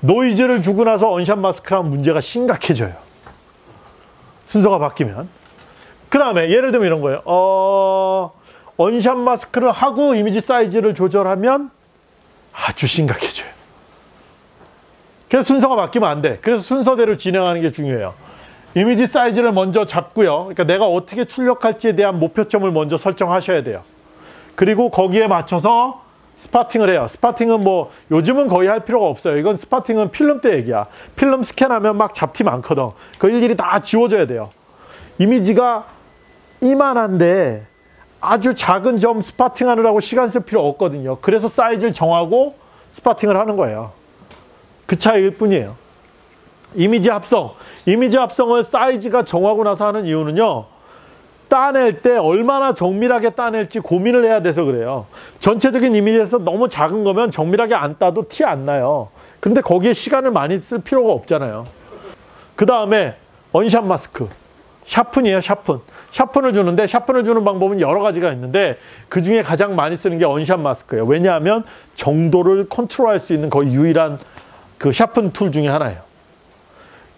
노이즈를 주고 나서 unsharp mask랑 문제가 심각해져요. 순서가 바뀌면. 그 다음에 예를 들면 이런 거예요. 어, unsharp mask를 하고 이미지 사이즈를 조절하면 아주 심각해져요. 그래서 순서가 바뀌면 안 돼. 그래서 순서대로 진행하는 게 중요해요. 이미지 사이즈를 먼저 잡고요. 그러니까 내가 어떻게 출력할지에 대한 목표점을 먼저 설정하셔야 돼요. 그리고 거기에 맞춰서 spotting을 해요. spotting은 뭐 요즘은 거의 할 필요가 없어요. 이건 spotting은 필름 때 얘기야. 필름 스캔하면 막 잡티 많거든. 그 일일이 다 지워줘야 돼요. 이미지가 이만한데 아주 작은 점 spotting 하느라고 시간 쓸 필요 없거든요. 그래서 사이즈를 정하고 spotting을 하는 거예요. 그 차이일 뿐이에요. 이미지 합성. 이미지 합성을 사이즈가 정하고 나서 하는 이유는요. 따낼 때 얼마나 정밀하게 따낼지 고민을 해야 돼서 그래요. 전체적인 이미지에서 너무 작은 거면 정밀하게 안 따도 티 안 나요. 근데 거기에 시간을 많이 쓸 필요가 없잖아요. 그 다음에 unsharp mask. sharpen이에요, sharpen. sharpen을 주는데 sharpen을 주는 방법은 여러 가지가 있는데 그 중에 가장 많이 쓰는 게 unsharp mask예요. 왜냐하면 정도를 컨트롤할 수 있는 거의 유일한 그 sharpen tool 중에 하나예요.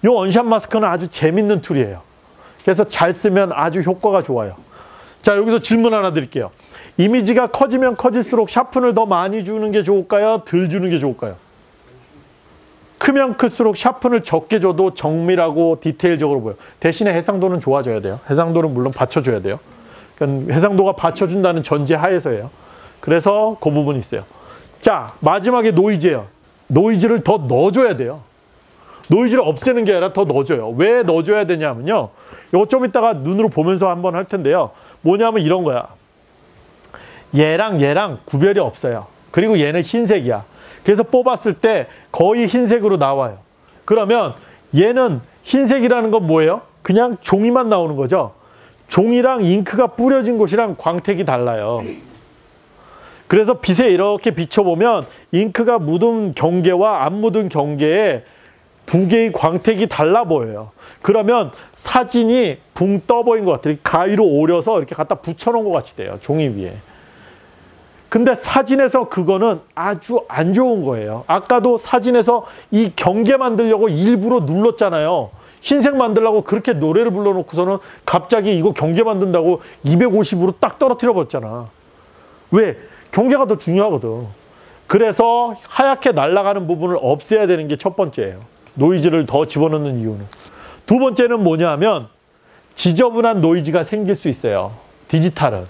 이 unsharp mask는 아주 재밌는 툴이에요. 그래서 잘 쓰면 아주 효과가 좋아요. 자, 여기서 질문 하나 드릴게요. 이미지가 커지면 커질수록 sharpen을 더 많이 주는 게 좋을까요? 덜 주는 게 좋을까요? 크면 클수록 sharpen을 적게 줘도 정밀하고 디테일적으로 보여. 대신에 해상도는 좋아져야 돼요. 해상도는 물론 받쳐줘야 돼요. 그러니까 해상도가 받쳐준다는 전제 하에서예요. 그래서 그 부분이 있어요. 자, 마지막에 노이즈예요. 노이즈를 더 넣어줘야 돼요. 노이즈를 없애는 게 아니라 더 넣어줘요. 왜 넣어줘야 되냐면요. 이거 좀 이따가 눈으로 보면서 한번 할 텐데요. 뭐냐면 이런 거야. 얘랑 얘랑 구별이 없어요. 그리고 얘는 흰색이야. 그래서 뽑았을 때 거의 흰색으로 나와요. 그러면 얘는 흰색이라는 건 뭐예요? 그냥 종이만 나오는 거죠. 종이랑 잉크가 뿌려진 곳이랑 광택이 달라요. 그래서 빛에 이렇게 비춰보면 잉크가 묻은 경계와 안 묻은 경계에 두 개의 광택이 달라 보여요. 그러면 사진이 붕 떠보인 것 같아요. 가위로 오려서 이렇게 갖다 붙여놓은 것 같이 돼요. 종이 위에. 근데 사진에서 그거는 아주 안 좋은 거예요. 아까도 사진에서 이 경계 만들려고 일부러 눌렀잖아요. 흰색 만들려고 그렇게 노래를 불러놓고서는 갑자기 이거 경계 만든다고 250으로 딱 떨어뜨려 버렸잖아. 왜? 경계가 더 중요하거든. 그래서 하얗게 날아가는 부분을 없애야 되는 게 첫 번째예요. 노이즈를 더 집어넣는 이유는. 두 번째는 뭐냐면 지저분한 노이즈가 생길 수 있어요. 디지털은.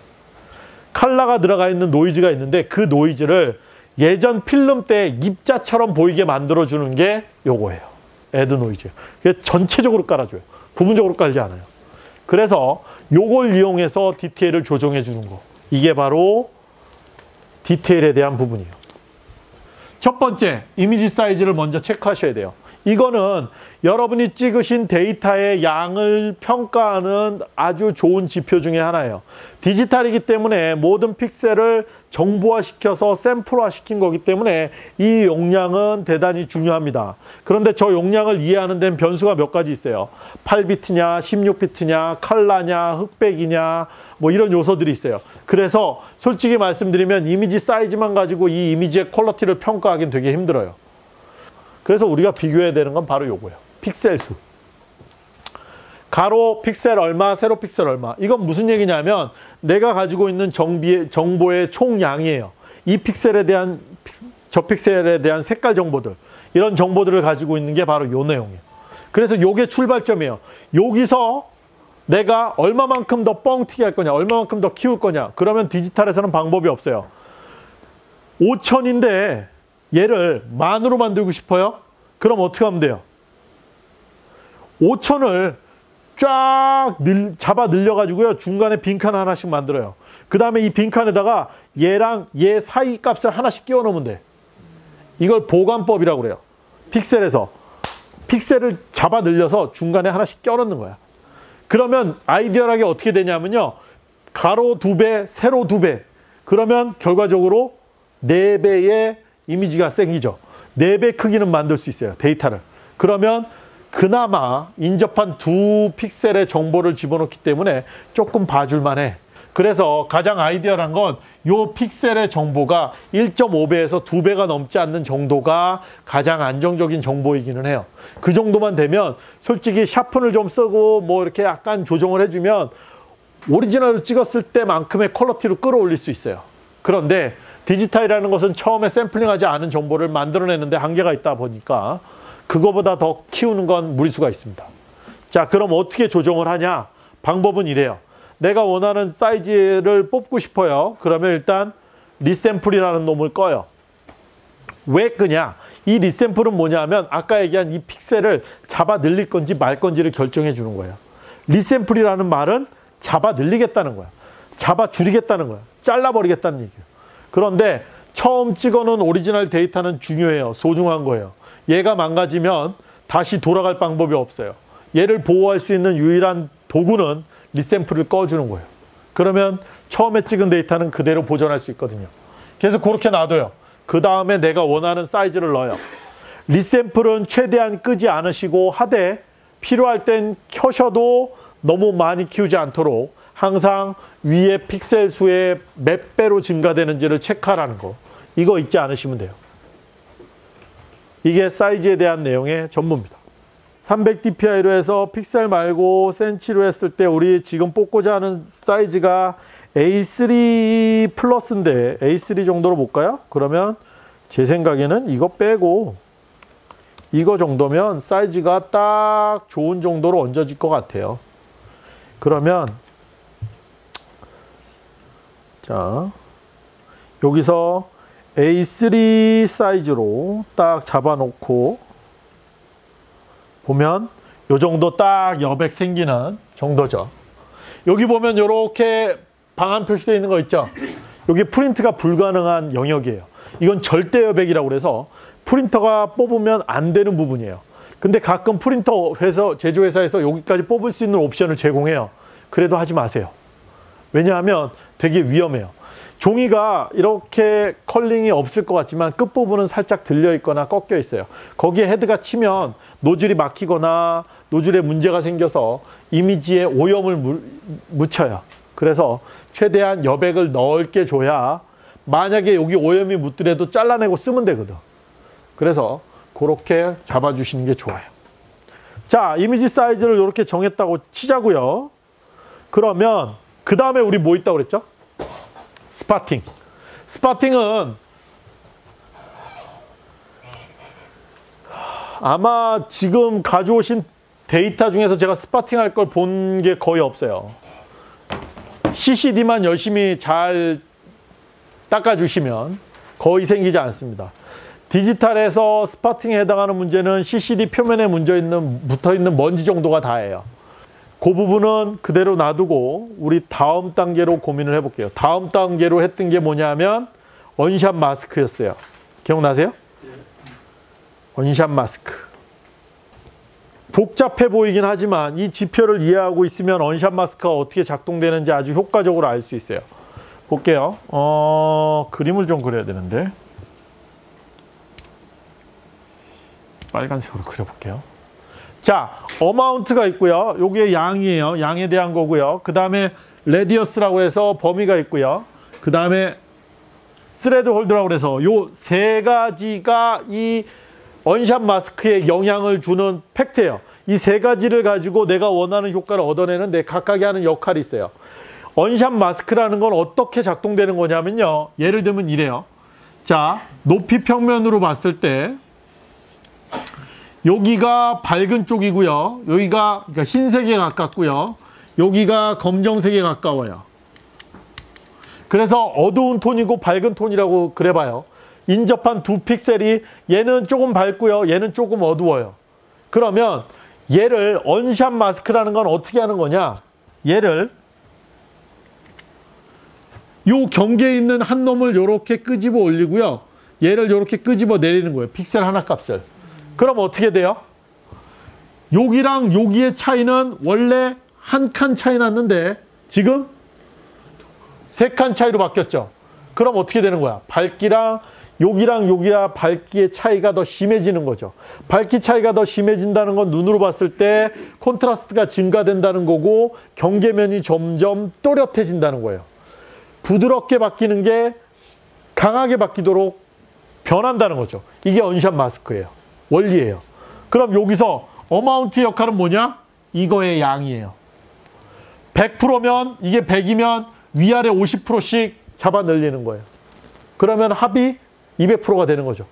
칼라가 들어가 있는 노이즈가 있는데 그 노이즈를 예전 필름 때 입자처럼 보이게 만들어주는 게 요거예요. add noise. 전체적으로 깔아줘요. 부분적으로 깔지 않아요. 그래서 요걸 이용해서 디테일을 조정해 주는 거. 이게 바로 디테일에 대한 부분이에요. 첫 번째, 이미지 사이즈를 먼저 체크하셔야 돼요. 이거는 여러분이 찍으신 데이터의 양을 평가하는 아주 좋은 지표 중에 하나예요. 디지털이기 때문에 모든 픽셀을 정보화시켜서 샘플화시킨 거기 때문에 이 용량은 대단히 중요합니다. 그런데 저 용량을 이해하는 데는 변수가 몇 가지 있어요. 8비트냐, 16비트냐, 칼라냐, 흑백이냐, 뭐 이런 요소들이 있어요. 그래서 솔직히 말씀드리면 이미지 사이즈만 가지고 이 이미지의 퀄러티를 평가하기는 되게 힘들어요. 그래서 우리가 비교해야 되는 건 바로 요거예요. 픽셀 수. 가로 픽셀 얼마, 세로 픽셀 얼마. 이건 무슨 얘기냐면 내가 가지고 있는 정비의, 정보의 총량이에요. 이 픽셀에 대한 저 픽셀에 대한 색깔 정보들 이런 정보들을 가지고 있는 게 바로 요 내용이에요. 그래서 요게 출발점이에요. 여기서 내가 얼마만큼 더 뻥튀기 할 거냐, 얼마만큼 더 키울 거냐. 그러면 디지털에서는 방법이 없어요. 5천인데 얘를 만으로 만들고 싶어요? 그럼 어떻게 하면 돼요? 5천을 쫙 늘, 잡아 늘려가지고요. 중간에 빈칸 하나씩 만들어요. 그 다음에 이 빈칸에다가 얘랑 얘 사이 값을 하나씩 끼워 넣으면 돼. 이걸 보관법이라고 그래요. 픽셀에서. 픽셀을 잡아 늘려서 중간에 하나씩 껴 넣는 거야. 그러면 아이디어하게 어떻게 되냐면요. 가로 두 배, 세로 두 배. 그러면 결과적으로 네 배의 이미지가 생기죠. 네배 크기는 만들 수 있어요. 데이터를. 그러면 그나마 인접한 두 픽셀의 정보를 집어넣기 때문에 조금 봐줄만 해. 그래서 가장 아이디어란 건 요 픽셀의 정보가 1.5배에서 2배가 넘지 않는 정도가 가장 안정적인 정보이기는 해요. 그 정도만 되면 솔직히 샤픈을 좀 쓰고 뭐 이렇게 약간 조정을 해주면 오리지널을 찍었을 때만큼의 quality로 끌어올릴 수 있어요. 그런데 디지털이라는 것은 처음에 샘플링하지 않은 정보를 만들어내는데 한계가 있다 보니까 그거보다 더 키우는 건 무리수가 있습니다. 자, 그럼 어떻게 조정을 하냐? 방법은 이래요. 내가 원하는 사이즈를 뽑고 싶어요. 그러면 일단 resample이라는 놈을 꺼요. 왜 끄냐? 이 resample은 뭐냐면 아까 얘기한 이 픽셀을 잡아 늘릴 건지 말 건지를 결정해 주는 거예요. resample이라는 말은 잡아 늘리겠다는 거야. 잡아 줄이겠다는 거야. 잘라버리겠다는 얘기예요. 그런데 처음 찍어놓은 오리지널 데이터는 중요해요. 소중한 거예요. 얘가 망가지면 다시 돌아갈 방법이 없어요. 얘를 보호할 수 있는 유일한 도구는 resample을 꺼주는 거예요. 그러면 처음에 찍은 데이터는 그대로 보존할 수 있거든요. 그래서 그렇게 놔둬요. 그 다음에 내가 원하는 사이즈를 넣어요. resample은 최대한 끄지 않으시고 하되 필요할 땐 켜셔도 너무 많이 키우지 않도록 항상 위에 픽셀 수의 몇 배로 증가되는지를 체크하라는 거. 이거 잊지 않으시면 돼요. 이게 사이즈에 대한 내용의 전부입니다. 300dpi로 해서 픽셀 말고 센치로 했을 때 우리 지금 뽑고자 하는 사이즈가 A3 플러스인데 A3 정도로 볼까요? 그러면 제 생각에는 이거 빼고 이거 정도면 사이즈가 딱 좋은 정도로 얹어질 것 같아요. 그러면 자 여기서 A3 사이즈로 딱 잡아놓고 보면 요 정도 딱 여백 생기는 정도죠. 여기 보면 이렇게 방안 표시되어 있는 거 있죠. 여기 프린트가 불가능한 영역이에요. 이건 절대 여백이라고 그래서 프린터가 뽑으면 안 되는 부분이에요. 근데 가끔 프린터 회사, 제조회사에서 여기까지 뽑을 수 있는 옵션을 제공해요. 그래도 하지 마세요. 왜냐하면 되게 위험해요. 종이가 이렇게 curling이 없을 것 같지만 끝부분은 살짝 들려 있거나 꺾여 있어요. 거기에 헤드가 치면 노즐이 막히거나 노즐에 문제가 생겨서 이미지에 오염을 묻혀요. 그래서 최대한 여백을 넓게 줘야 만약에 여기 오염이 묻더라도 잘라내고 쓰면 되거든. 그래서 그렇게 잡아주시는 게 좋아요. 자, 이미지 사이즈를 이렇게 정했다고 치자고요. 그러면 그 다음에 우리 뭐 있다고 그랬죠? Spotting. Spotting은 아마 지금 가져오신 데이터 중에서 제가 spotting 할 걸 본 게 거의 없어요. CCD만 열심히 잘 닦아주시면 거의 생기지 않습니다. 디지털에서 spotting에 해당하는 문제는 CCD 표면에 문제 있는, 붙어 있는 먼지 정도가 다예요. 그 부분은 그대로 놔두고 우리 다음 단계로 고민을 해볼게요. 다음 단계로 했던 게 뭐냐면 unsharp mask였어요. 기억나세요? Unsharp mask. 복잡해 보이긴 하지만 이 지표를 이해하고 있으면 unsharp mask가 어떻게 작동되는지 아주 효과적으로 알 수 있어요. 볼게요. 어, 그림을 좀 그려야 되는데. 빨간색으로 그려볼게요. 자, amount가 있고요. 요게 양이에요. 양에 대한 거고요. 그 다음에 radius라고 해서 범위가 있고요. 그 다음에 threshold라고 해서 요 세 가지가 이 unsharp mask에 영향을 주는 factor예요. 이 세 가지를 가지고 내가 원하는 효과를 얻어내는 데 각각이 하는 역할이 있어요. unsharp mask라는 건 어떻게 작동되는 거냐면요. 예를 들면 이래요. 자, 높이 평면으로 봤을 때 여기가 밝은 쪽이고요. 여기가 그러니까 흰색에 가깝고요. 여기가 검정색에 가까워요. 그래서 어두운 톤이고 밝은 톤이라고 그래봐요. 인접한 두 픽셀이 얘는 조금 밝고요. 얘는 조금 어두워요. 그러면 얘를 언샷 마스크라는 건 어떻게 하는 거냐? 얘를 요 경계에 있는 한 놈을 이렇게 끄집어 올리고요. 얘를 이렇게 끄집어 내리는 거예요. 픽셀 하나 값을. 그럼 어떻게 돼요? 여기랑 여기의 차이는 원래 한 칸 차이 났는데 지금 세 칸 차이로 바뀌었죠. 그럼 어떻게 되는 거야? 밝기랑 여기랑 여기와 밝기의 차이가 더 심해지는 거죠. 밝기 차이가 더 심해진다는 건 눈으로 봤을 때 콘트라스트가 증가된다는 거고 경계면이 점점 또렷해진다는 거예요. 부드럽게 바뀌는 게 강하게 바뀌도록 변한다는 거죠. 이게 언샷 마스크예요. 원리예요. 그럼 여기서 어마운트 역할은 뭐냐? 이거의 양이에요. 100%면 이게 100이면 위아래 50%씩 잡아 늘리는 거예요. 그러면 합이 200%가 되는 거죠.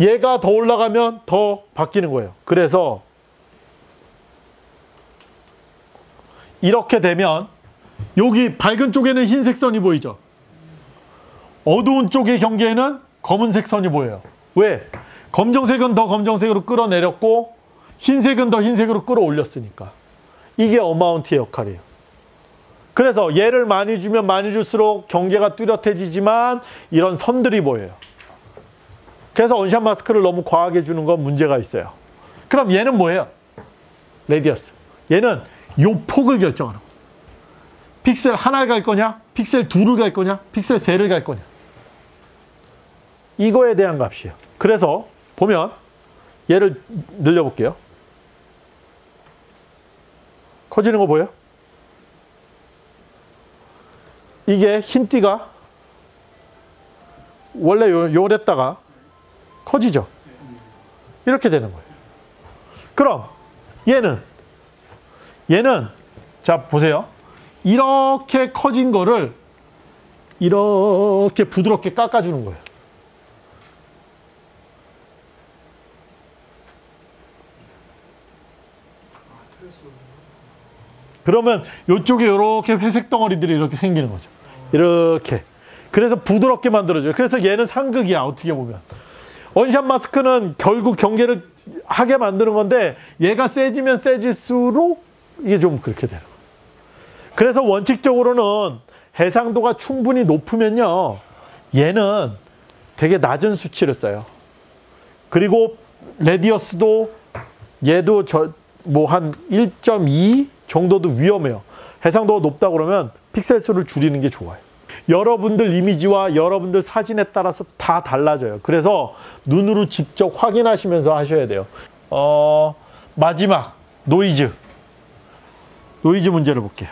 얘가 더 올라가면 더 바뀌는 거예요. 그래서 이렇게 되면 여기 밝은 쪽에는 흰색 선이 보이죠. 어두운 쪽의 경계에는 검은색 선이 보여요. 왜? 검정색은 더 검정색으로 끌어내렸고 흰색은 더 흰색으로 끌어올렸으니까. 이게 amount의 역할이에요. 그래서 얘를 많이 주면 많이 줄수록 경계가 뚜렷해지지만 이런 선들이 보여요. 그래서 unsharp mask를 너무 과하게 주는 건 문제가 있어요. 그럼 얘는 뭐예요? Radius. 얘는 요 폭을 결정하는 거예요. 픽셀 하나를 갈 거냐? 픽셀 둘을 갈 거냐? 픽셀 셋을 갈 거냐? 이거에 대한 값이에요. 그래서 보면 얘를 늘려볼게요. 커지는 거 보여? 이게 흰 띠가 원래 요, 요랬다가 커지죠. 이렇게 되는 거예요. 그럼 얘는 얘는 자 보세요. 이렇게 커진 거를 이렇게 부드럽게 깎아주는 거예요. 그러면 이쪽에 이렇게 회색 덩어리들이 이렇게 생기는 거죠. 이렇게. 그래서 부드럽게 만들어줘요. 그래서 얘는 상극이야, 어떻게 보면. 원샷 마스크는 결국 경계를 하게 만드는 건데 얘가 세지면 세질수록 이게 좀 그렇게 되는 거예요. 그래서 원칙적으로는 해상도가 충분히 높으면요. 얘는 되게 낮은 수치를 써요. 그리고 레디어스도 얘도 저 뭐 한 1.2 정도도 위험해요. 해상도가 높다 그러면 픽셀 수를 줄이는 게 좋아요. 여러분들 이미지와 여러분들 사진에 따라서 다 달라져요. 그래서 눈으로 직접 확인하시면서 하셔야 돼요. 어, 마지막 노이즈. 노이즈 문제를 볼게요.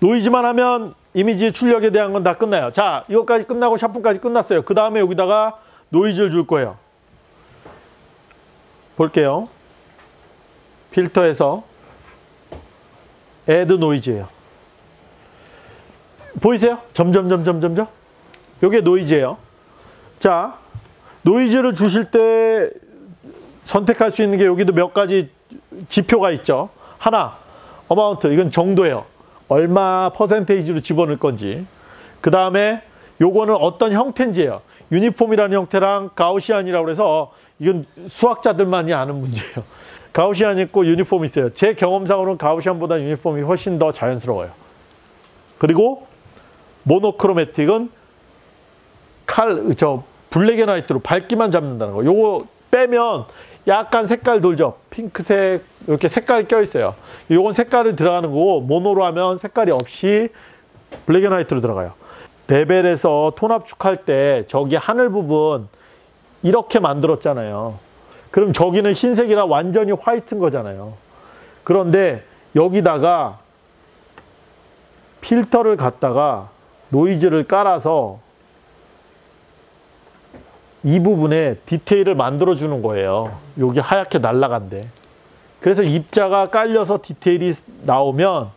노이즈만 하면 이미지 출력에 대한 건 다 끝나요. 자, 이거까지 끝나고 sharp까지 끝났어요. 그 다음에 여기다가 노이즈를 줄 거예요. 볼게요. 필터에서 add noise예요. 보이세요? 점점 점점 점점. 요게 노이즈예요. 자, 노이즈를 주실 때 선택할 수 있는 게 여기도 몇 가지 지표가 있죠. 하나, amount 이건 정도예요. 얼마 percentage로 집어넣을 건지. 그 다음에 요거는 어떤 형태인지예요. uniform이라는 형태랑 Gaussian이라고 해서 이건 수학자들만이 아는 문제예요. [laughs] Gaussian 있고 유니폼 있어요. 제 경험상으로는 Gaussian보다 uniform이 훨씬 더 자연스러워요. 그리고 monochromatic은 칼, 저 black and white로 밝기만 잡는다는 거. 요거 빼면 약간 색깔 돌죠. 핑크색 이렇게 색깔이 껴 있어요. 요건 색깔이 들어가는 거고 mono로 하면 색깔이 없이 black and white로 들어가요. 레벨에서 톤 압축할 때 저기 하늘 부분 이렇게 만들었잖아요. 그럼 저기는 흰색이라 완전히 white인 거잖아요. 그런데 여기다가 필터를 갖다가 노이즈를 깔아서 이 부분에 디테일을 만들어 주는 거예요. 여기 하얗게 날라간대. 그래서 입자가 깔려서 디테일이 나오면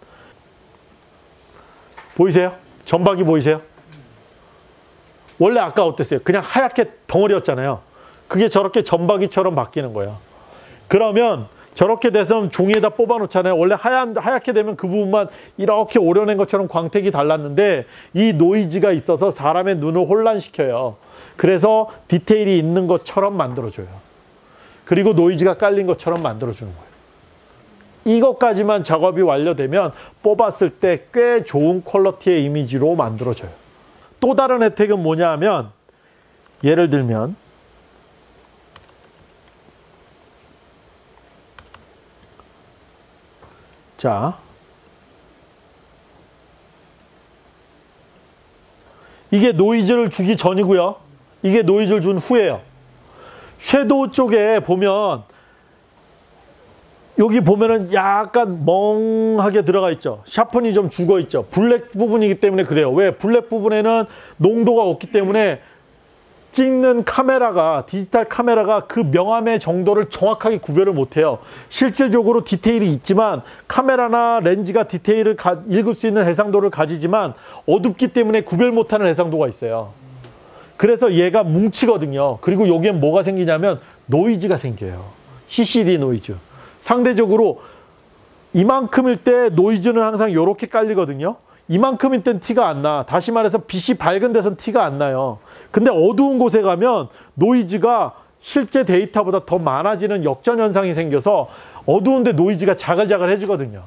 보이세요? 전박이 보이세요? 원래 아까 어땠어요? 그냥 하얗게 덩어리였잖아요. 그게 저렇게 점박이처럼 바뀌는 거예요. 그러면 저렇게 돼서 종이에다 뽑아 놓잖아요. 원래 하얀, 하얗게 되면 그 부분만 이렇게 오려낸 것처럼 광택이 달랐는데 이 노이즈가 있어서 사람의 눈을 혼란시켜요. 그래서 디테일이 있는 것처럼 만들어줘요. 그리고 노이즈가 깔린 것처럼 만들어주는 거예요. 이것까지만 작업이 완료되면 뽑았을 때 꽤 좋은 퀄러티의 이미지로 만들어져요. 또 다른 혜택은 뭐냐 하면 예를 들면 자 이게 노이즈를 주기 전이고요. 이게 노이즈를 준 후예요. shadow 쪽에 보면 여기 보면은 약간 멍하게 들어가 있죠. sharpen이 좀 죽어 있죠. 블랙 부분이기 때문에 그래요. 왜? 블랙 부분에는 농도가 없기 때문에 찍는 카메라가 디지털 카메라가 그 명암의 정도를 정확하게 구별을 못해요. 실질적으로 디테일이 있지만 카메라나 렌즈가 디테일을 가, 읽을 수 있는 해상도를 가지지만 어둡기 때문에 구별 못하는 해상도가 있어요. 그래서 얘가 뭉치거든요. 그리고 여기엔 뭐가 생기냐면 노이즈가 생겨요. CCD 노이즈. 상대적으로 이만큼일 때 노이즈는 항상 이렇게 깔리거든요. 이만큼일 땐 티가 안 나. 다시 말해서 빛이 밝은 데선 티가 안 나요. 근데 어두운 곳에 가면 노이즈가 실제 데이터보다 더 많아지는 역전 현상이 생겨서 어두운데 노이즈가 자글자글해지거든요.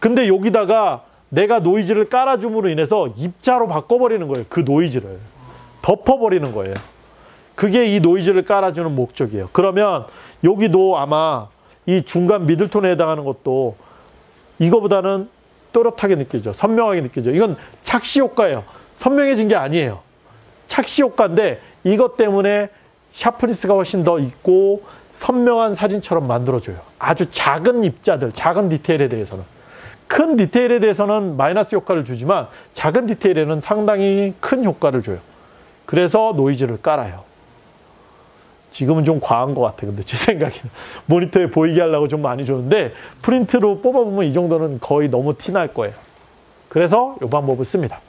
근데 여기다가 내가 노이즈를 깔아줌으로 인해서 입자로 바꿔버리는 거예요. 그 노이즈를. 덮어버리는 거예요. 그게 이 노이즈를 깔아주는 목적이에요. 그러면 여기도 아마 이 중간 middle tone에 해당하는 것도 이거보다는 또렷하게 느껴져. 선명하게 느껴져. 이건 착시 효과예요. 선명해진 게 아니에요. 착시 효과인데 이것 때문에 sharpness가 훨씬 더 있고 선명한 사진처럼 만들어줘요. 아주 작은 입자들, 작은 디테일에 대해서는. 큰 디테일에 대해서는 마이너스 효과를 주지만 작은 디테일에는 상당히 큰 효과를 줘요. 그래서 노이즈를 깔아요. 지금은 좀 과한 것 같아. 근데 제 [laughs] 생각에는 모니터에 보이게 하려고 좀 많이 줬는데 프린트로 뽑아보면 이 정도는 거의 너무 티 날 거예요. 그래서 이 방법을 씁니다.